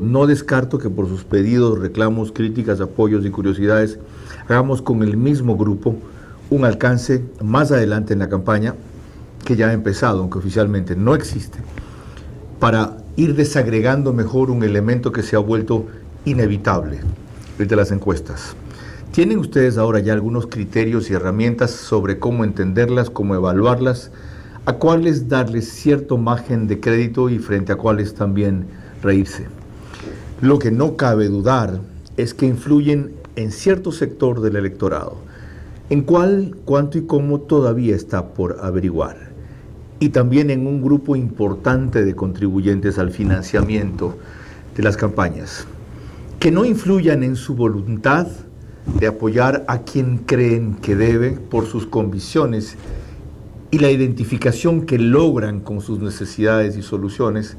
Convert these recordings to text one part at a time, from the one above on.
No descarto que por sus pedidos, reclamos, críticas, apoyos y curiosidades hagamos con el mismo grupo un alcance más adelante en la campaña que ya ha empezado, aunque oficialmente no existe, para ir desagregando mejor un elemento que se ha vuelto inevitable, el las encuestas. ¿Tienen ustedes ahora ya algunos criterios y herramientas sobre cómo entenderlas, cómo evaluarlas, a cuáles darles cierto margen de crédito y frente a cuáles también reírse? Lo que no cabe dudar es que influyen en cierto sector del electorado, en cuál, cuánto y cómo todavía está por averiguar, y también en un grupo importante de contribuyentes al financiamiento de las campañas, que no influyan en su voluntad de apoyar a quien creen que debe por sus convicciones y la identificación que logran con sus necesidades y soluciones,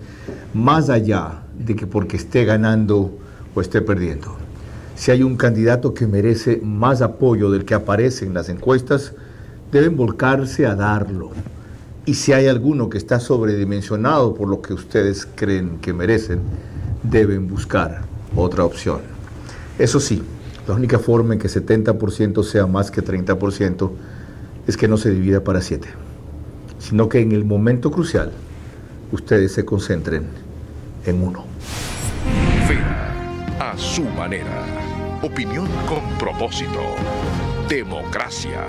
más allá de que porque esté ganando o esté perdiendo. Si hay un candidato que merece más apoyo del que aparece en las encuestas, deben volcarse a darlo. Y si hay alguno que está sobredimensionado por lo que ustedes creen que merecen, deben buscar otra opción. Eso sí, la única forma en que 70% sea más que 30% es que no se divida para 7, sino que en el momento crucial ustedes se concentren en uno. A su manera. Opinión con propósito. Democracia.